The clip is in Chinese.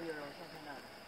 黑。有了，现在看到了。